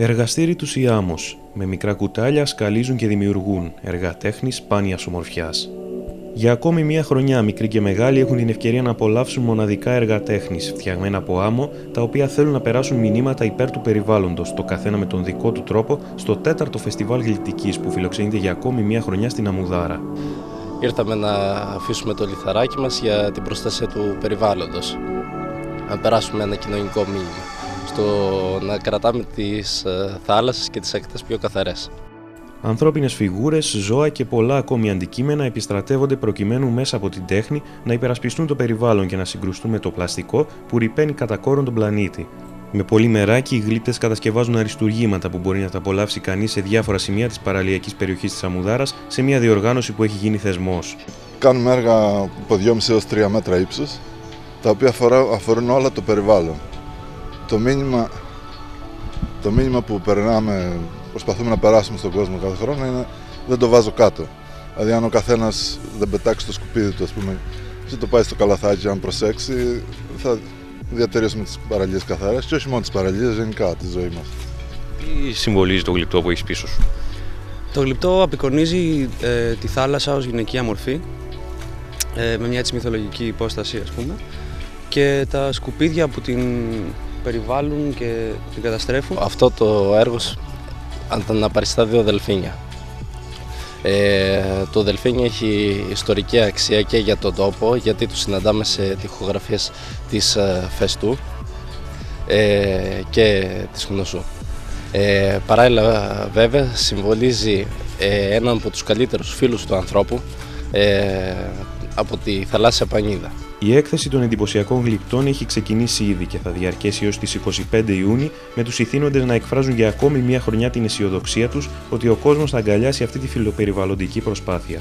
Εργαστήρι τους Ιάμο. Με μικρά κουτάλια σκαλίζουν και δημιουργούν έργα τέχνης σπάνιας ομορφιάς. Για ακόμη μία χρονιά, μικροί και μεγάλοι έχουν την ευκαιρία να απολαύσουν μοναδικά έργα τέχνης, φτιαγμένα από άμμο, τα οποία θέλουν να περάσουν μηνύματα υπέρ του περιβάλλοντος, το καθένα με τον δικό του τρόπο, στο τέταρτο φεστιβάλ γλυπτική που φιλοξενείται για ακόμη μία χρονιά στην Αμουδάρα. Ήρθαμε να αφήσουμε το λιθαράκι μας για την προστασία του περιβάλλοντος. Να περάσουμε ένα κοινωνικό μήνυμα στο να κρατάμε τις ε, θάλασσες και τις ακτές πιο καθαρές. Ανθρώπινες φιγούρες, ζώα και πολλά ακόμη αντικείμενα επιστρατεύονται προκειμένου μέσα από την τέχνη να υπερασπιστούν το περιβάλλον και να συγκρουστούν με το πλαστικό που ρηπαίνει κατά κόρον τον πλανήτη. Με πολύ μεράκι, οι γλύπτες κατασκευάζουν αριστουργήματα που μπορεί να τα απολαύσει κανείς σε διάφορα σημεία της παραλιακής περιοχής της Αμουδάρας σε μια διοργάνωση που έχει γίνει θεσμός. Κάνουμε έργα από 2,5 έως 3 μέτρα ύψους, τα οποία αφορούν όλα το περιβάλλον. Το μήνυμα, το μήνυμα που περνάμε, προσπαθούμε να περάσουμε στον κόσμο κάθε χρόνο είναι δεν το βάζω κάτω. Δηλαδή, αν ο καθένας δεν πετάξει το σκουπίδι του, ας πούμε, δεν το πάει στο καλαθάκι, αν προσέξει, θα διατηρήσουμε τις παραλίες καθαρές και όχι μόνο τις παραλίες, γενικά τη ζωή μας. Τι συμβολίζει το γλυπτό που έχεις πίσω σου; Το γλυπτό απεικονίζει ε, τη θάλασσα ως γυναικεία μορφή ε, με μια έτσι μυθολογική υπόσταση ας πούμε και τα σκουπίδια που την περιβάλλουν και την καταστρέφουν. Αυτό το έργο ανταναπαριστά δύο δελφίνια. Ε, το Δελφίνι έχει ιστορική αξία και για τον τόπο γιατί τους συναντάμε σε τυχογραφίες της ε, Φεστού ε, και της Γνωσού. Ε, παράλληλα βέβαια συμβολίζει ε, έναν από τους καλύτερους φίλους του ανθρώπου ε, από τη θαλάσσια Πανίδα. Η έκθεση των εντυπωσιακών γλυπτών έχει ξεκινήσει ήδη και θα διαρκέσει έως τις 25 Ιούνιου με τους ηθήνοντες να εκφράζουν για ακόμη μια χρονιά την αισιοδοξία τους ότι ο κόσμος θα αγκαλιάσει αυτή τη φιλοπεριβαλλοντική προσπάθεια.